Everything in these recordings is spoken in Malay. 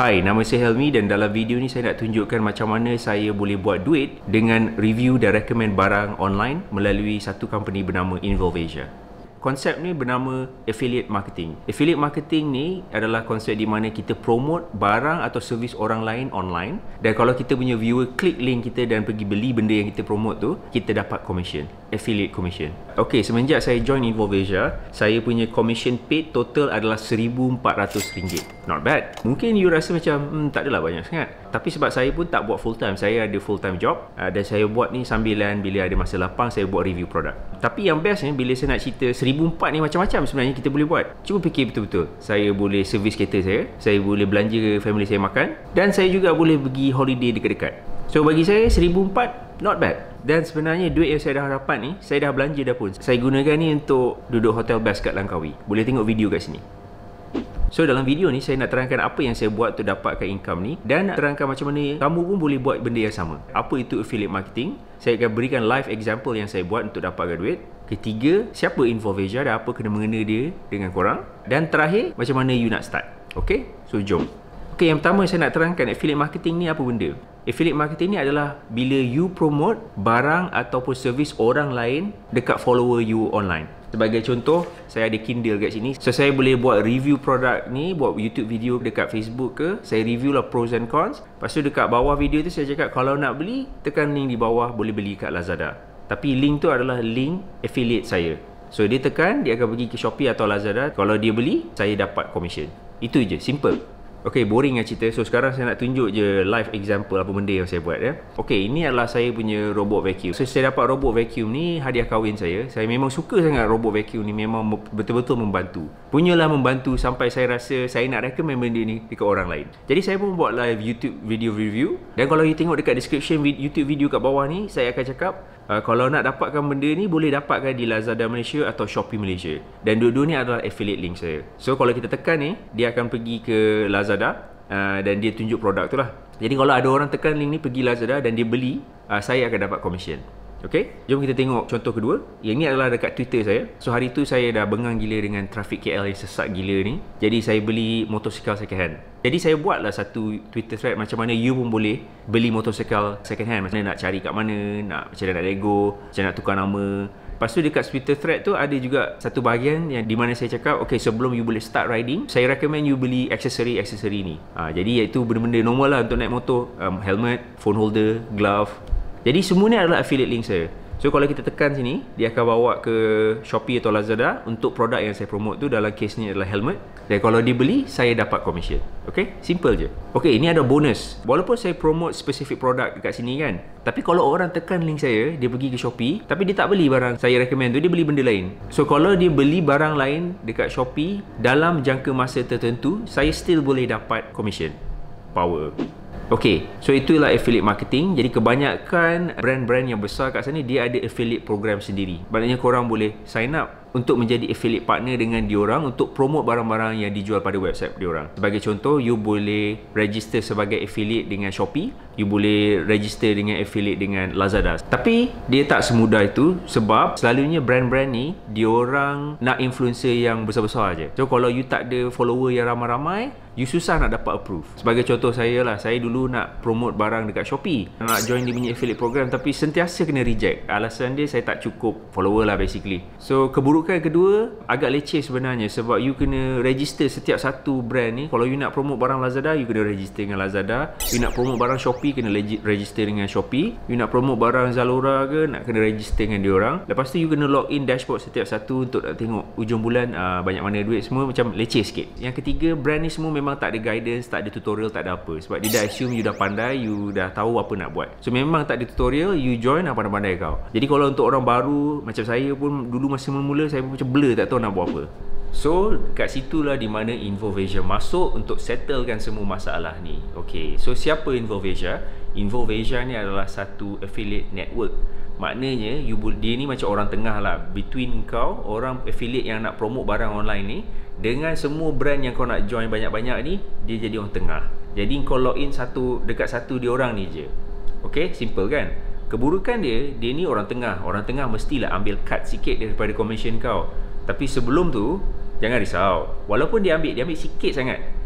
Hai, nama saya Helmi dan dalam video ni saya nak tunjukkan macam mana saya boleh buat duit dengan review dan recommend barang online melalui satu company bernama Involvasia. Konsep ni bernama affiliate marketing. Affiliate marketing ni adalah konsep di mana kita promote barang atau servis orang lain online dan kalau kita punya viewer klik link kita dan pergi beli benda yang kita promote tu, kita dapat commission, affiliate commission. Okay, semenjak saya join Involvasia, saya punya commission paid total adalah RM1,400. Not bad. Mungkin you rasa macam, hmm, tak adalah banyak sangat. Tapi sebab saya pun tak buat full time, saya ada full time job uh, dan saya buat ni sambilan bila ada masa lapang saya buat review produk. Tapi yang best ni bila saya nak cerita RM1,400 ni macam-macam sebenarnya kita boleh buat. Cuba fikir betul-betul. Saya boleh servis kereta saya, saya boleh belanja family saya makan dan saya juga boleh pergi holiday dekat-dekat. So bagi saya RM1,400 not bad. Dan sebenarnya duit yang saya dah dapat ni, saya dah belanja dah pun. Saya gunakan ni untuk duduk hotel best kat Langkawi. Boleh tengok video kat sini. So dalam video ni saya nak terangkan apa yang saya buat untuk dapatkan income ni dan nak terangkan macam mana kamu pun boleh buat benda yang sama. Apa itu affiliate marketing? Saya akan berikan live example yang saya buat untuk dapatkan duit. Ketiga, siapa Infovesia dan apa kena mengena dia dengan korang. Dan terakhir, macam mana you nak start. Okay? So jom. Okay, yang pertama saya nak terangkan affiliate marketing ni apa benda? Affiliate marketing ni adalah bila you promote barang ataupun servis orang lain dekat follower you online. Sebagai contoh, saya ada Kindle kat sini. So saya boleh buat review produk ni, buat YouTube video dekat Facebook ke. Saya review lah pros and cons. Lepas tu dekat bawah video tu saya cakap kalau nak beli, tekan link di bawah boleh beli kat Lazada. Tapi link tu adalah link affiliate saya. So dia tekan, dia akan pergi ke Shopee atau Lazada. Kalau dia beli, saya dapat commission. Itu je, simple. Okay, boring lah cerita. So, sekarang saya nak tunjuk je live example apa benda yang saya buat ya. Okay, ini adalah saya punya robot vacuum. So, saya dapat robot vacuum ni hadiah kahwin saya. Saya memang suka sangat robot vacuum ni. Memang betul-betul membantu. Punyalah membantu sampai saya rasa saya nak recommend benda ni dekat orang lain. Jadi, saya pun buat live YouTube video review. Dan kalau you tengok dekat description YouTube video kat bawah ni, saya akan cakap Uh, kalau nak dapatkan benda ni boleh dapatkan di Lazada Malaysia atau Shopee Malaysia. Dan dua-dua ni adalah affiliate link saya. So kalau kita tekan ni, dia akan pergi ke Lazada uh, dan dia tunjuk produk tu lah. Jadi kalau ada orang tekan link ni pergi Lazada dan dia beli, uh, saya akan dapat commission. Okay, jom kita tengok contoh kedua. Yang ni adalah dekat Twitter saya. So hari tu saya dah bengang gila dengan traffic KL yang sesak gila ni. Jadi saya beli motosikal second hand. Jadi saya buatlah satu Twitter thread macam mana you pun boleh beli motosikal second hand. Macam mana nak cari kat mana, nak macam mana nak lego, macam nak tukar nama. Lepas tu dekat Twitter thread tu ada juga satu bahagian yang di mana saya cakap okay sebelum you boleh start riding saya recommend you beli aksesori-aksesori ni. Ha, jadi iaitu benda-benda normal lah untuk naik motor. Um, helmet, phone holder, glove, jadi semua ni adalah affiliate link saya. So kalau kita tekan sini, dia akan bawa ke Shopee atau Lazada untuk produk yang saya promote tu dalam case ni adalah helmet. Dan kalau dibeli, saya dapat commission. Okay? Simple je. Okay, ini ada bonus. Walaupun saya promote spesifik produk dekat sini kan. Tapi kalau orang tekan link saya, dia pergi ke Shopee. Tapi dia tak beli barang saya recommend tu, dia beli benda lain. So kalau dia beli barang lain dekat Shopee dalam jangka masa tertentu, saya still boleh dapat commission. Power. Okay, so itulah affiliate marketing. Jadi kebanyakan brand-brand yang besar kat sana dia ada affiliate program sendiri. Maknanya korang boleh sign up untuk menjadi affiliate partner dengan diorang untuk promote barang-barang yang dijual pada website diorang. Sebagai contoh, you boleh register sebagai affiliate dengan Shopee, you boleh register dengan affiliate dengan Lazada. Tapi dia tak semudah itu sebab selalunya brand-brand ni diorang nak influencer yang besar-besar aje. So kalau you tak ada follower yang ramai-ramai, you susah nak dapat approve. Sebagai contoh saya lah, saya dulu nak promote barang dekat Shopee. Nak join dia punya affiliate program tapi sentiasa kena reject. Alasan dia saya tak cukup follower lah basically. So keburukan kedua agak leceh sebenarnya sebab you kena register setiap satu brand ni. Kalau you nak promote barang Lazada, you kena register dengan Lazada. You nak promote barang Shopee, kena register dengan Shopee. You nak promote barang Zalora ke, nak kena register dengan dia orang. Lepas tu you kena log in dashboard setiap satu untuk nak tengok ujung bulan uh, banyak mana duit semua macam leceh sikit. Yang ketiga, brand ni semua memang tak ada guidance, tak ada tutorial, tak ada apa. Sebab dia dah assume you dah pandai, you dah tahu apa nak buat. So memang tak ada tutorial, you join apa pandai-pandai kau. Jadi kalau untuk orang baru macam saya pun dulu masa mula-mula saya macam blur tak tahu nak buat apa. So kat situlah di mana Infovasia masuk untuk settlekan semua masalah ni. Okay, so siapa Infovasia? Infovasia ni adalah satu affiliate network. Maknanya you dia ni macam orang tengah lah between kau orang affiliate yang nak promote barang online ni dengan semua brand yang kau nak join banyak-banyak ni dia jadi orang tengah jadi kau log in satu dekat satu dia orang ni je ok simple kan keburukan dia dia ni orang tengah orang tengah mestilah ambil cut sikit daripada commission kau tapi sebelum tu jangan risau walaupun dia ambil dia ambil sikit sangat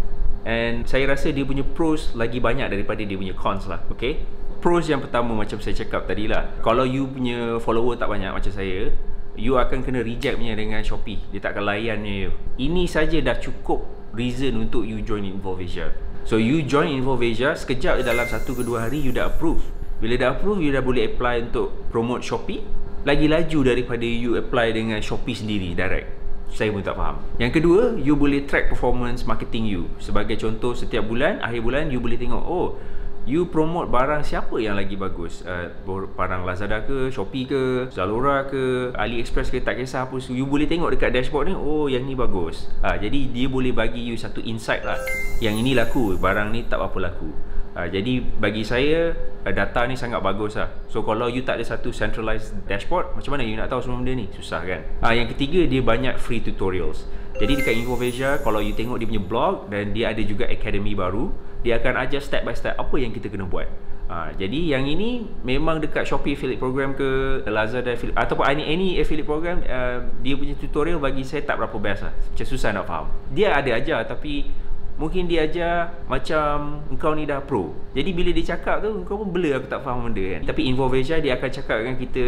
And saya rasa dia punya pros lagi banyak daripada dia punya cons lah. Okay? Pros yang pertama macam saya cakap tadi lah. Kalau you punya follower tak banyak macam saya, you akan kena reject punya dengan Shopee. Dia tak akan layan you. Ini saja dah cukup reason untuk you join Involve Asia. So you join Involve Asia, sekejap dalam satu ke dua hari you dah approve. Bila dah approve, you dah boleh apply untuk promote Shopee. Lagi laju daripada you apply dengan Shopee sendiri direct saya pun tak faham. Yang kedua, you boleh track performance marketing you. Sebagai contoh, setiap bulan, akhir bulan, you boleh tengok, oh, you promote barang siapa yang lagi bagus. Uh, barang Lazada ke, Shopee ke, Zalora ke, AliExpress ke, tak kisah apa. You boleh tengok dekat dashboard ni, oh, yang ni bagus. Uh, jadi, dia boleh bagi you satu insight lah. Yang ini laku, barang ni tak apa laku. Uh, jadi bagi saya uh, data ni sangat bagus lah. So kalau you tak ada satu centralized dashboard, macam mana you nak tahu semua benda ni? Susah kan? Uh, yang ketiga dia banyak free tutorials. Jadi dekat Infovesia kalau you tengok dia punya blog dan dia ada juga academy baru, dia akan ajar step by step apa yang kita kena buat. Uh, jadi yang ini memang dekat Shopee affiliate program ke Lazada affiliate ataupun any, any affiliate program uh, dia punya tutorial bagi saya tak berapa best lah. Macam susah nak faham. Dia ada ajar tapi Mungkin dia ajar macam engkau ni dah pro. Jadi bila dia cakap tu engkau pun blur aku tak faham benda kan. Tapi Involvesia dia akan cakap dengan kita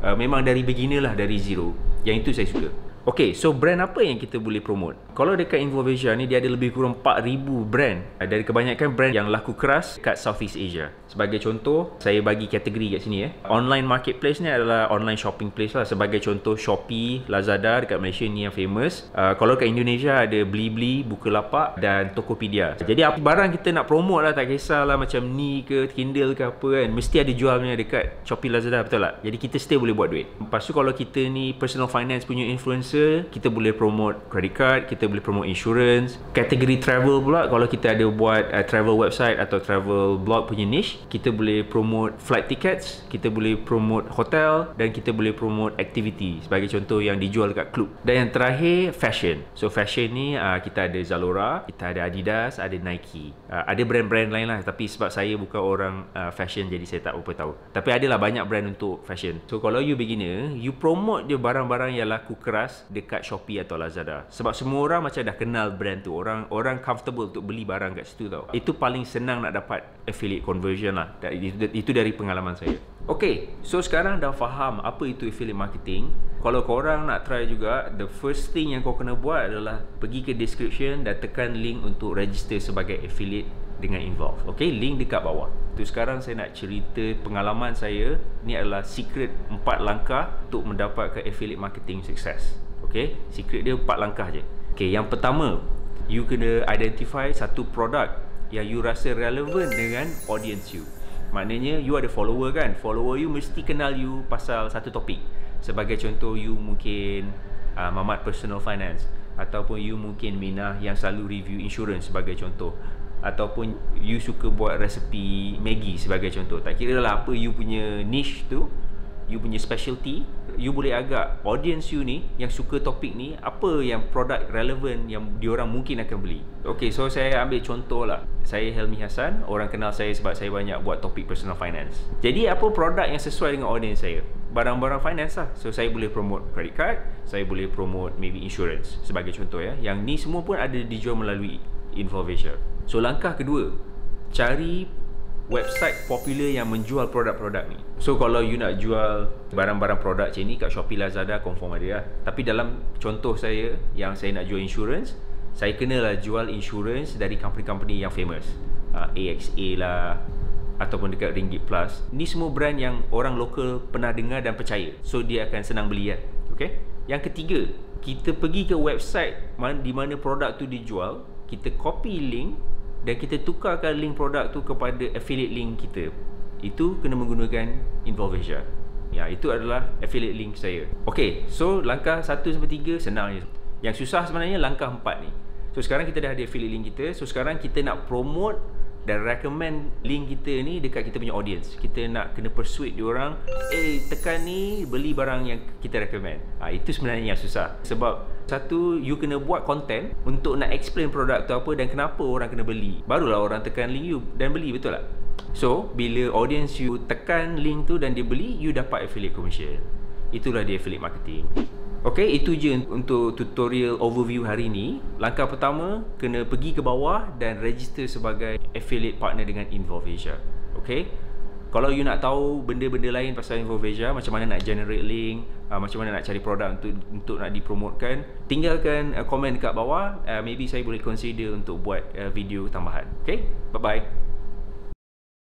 uh, memang dari beginner lah dari zero. Yang itu saya suka. Okay, so brand apa yang kita boleh promote? Kalau dekat Infovision ni, dia ada lebih kurang 4,000 brand. Eh, dari kebanyakan brand yang laku keras kat Southeast Asia. Sebagai contoh, saya bagi kategori kat sini. Eh. Online marketplace ni adalah online shopping place lah. Sebagai contoh, Shopee, Lazada dekat Malaysia ni yang famous. Uh, kalau kat Indonesia ada Blibli, Bukalapak dan Tokopedia. Jadi apa barang kita nak promote lah, tak kisahlah macam ni ke, Kindle ke apa kan. Mesti ada jualnya dekat Shopee, Lazada, betul tak? Jadi kita still boleh buat duit. Lepas tu kalau kita ni personal finance punya influencer, biasa kita boleh promote credit card kita boleh promote insurance. Kategori travel pula kalau kita ada buat uh, travel website atau travel blog punya niche kita boleh promote flight tickets kita boleh promote hotel dan kita boleh promote activity sebagai contoh yang dijual dekat klub dan yang terakhir fashion. So fashion ni uh, kita ada Zalora kita ada Adidas ada Nike. Uh, ada brand-brand lain lah tapi sebab saya bukan orang uh, fashion jadi saya tak apa tahu. Tapi adalah banyak brand untuk fashion. So kalau you beginner you promote je barang-barang yang laku keras dekat Shopee atau Lazada. Sebab semua orang macam dah kenal brand tu. Orang orang comfortable untuk beli barang kat situ tau. Itu paling senang nak dapat affiliate conversion lah. Itu dari pengalaman saya. Okay, so sekarang dah faham apa itu affiliate marketing. Kalau korang nak try juga, the first thing yang kau kena buat adalah pergi ke description dan tekan link untuk register sebagai affiliate dengan Involve. Okay, link dekat bawah. Tu sekarang saya nak cerita pengalaman saya. Ni adalah secret 4 langkah untuk mendapatkan affiliate marketing sukses. Okay, secret dia empat langkah je. Okay, yang pertama, you kena identify satu produk yang you rasa relevan dengan audience you. Maknanya, you ada follower kan? Follower you mesti kenal you pasal satu topik. Sebagai contoh, you mungkin uh, mamat personal finance. Ataupun you mungkin Minah yang selalu review insurance sebagai contoh. Ataupun you suka buat resepi Maggi sebagai contoh. Tak kira lah apa you punya niche tu you punya specialty you boleh agak audience you ni yang suka topik ni apa yang produk relevan yang diorang mungkin akan beli? Okay, so saya ambil contoh lah. Saya Helmi Hassan orang kenal saya sebab saya banyak buat topik personal finance. Jadi apa produk yang sesuai dengan audience saya? Barang-barang finance lah. So saya boleh promote credit card saya boleh promote maybe insurance sebagai contoh ya. Yang ni semua pun ada dijual melalui Infovision so langkah kedua cari website popular yang menjual produk-produk ni. So kalau you nak jual barang-barang produk macam ni kat Shopee Lazada confirm ada lah. Tapi dalam contoh saya yang saya nak jual insurance, saya kenalah jual insurance dari company-company yang famous. Uh, ah, AXA lah ataupun dekat Ringgit Plus. Ni semua brand yang orang lokal pernah dengar dan percaya. So dia akan senang beli kan. Okay? Yang ketiga, kita pergi ke website di mana produk tu dijual, kita copy link dan kita tukarkan link produk tu kepada affiliate link kita. Itu kena menggunakan Involvesia ya itu adalah affiliate link saya. Ok so langkah 1 sampai 3 senang je yang susah sebenarnya langkah 4 ni. So sekarang kita dah ada affiliate link kita. So sekarang kita nak promote dan recommend link kita ni dekat kita punya audience. Kita nak kena persuade dia orang eh tekan ni beli barang yang kita recommend. Ha, itu sebenarnya yang susah. Sebab satu you kena buat content untuk nak explain produk tu apa dan kenapa orang kena beli. Barulah orang tekan link you dan beli betul tak? So bila audience you tekan link tu dan dia beli you dapat affiliate commission itulah dia affiliate marketing Okay, itu je untuk tutorial overview hari ini. Langkah pertama, kena pergi ke bawah dan register sebagai affiliate partner dengan Involvasia. Okay, kalau you nak tahu benda-benda lain pasal Involvasia, macam mana nak generate link, uh, macam mana nak cari produk untuk untuk nak dipromotkan, tinggalkan uh, komen dekat bawah. Uh, maybe saya boleh consider untuk buat uh, video tambahan. Okay, bye-bye.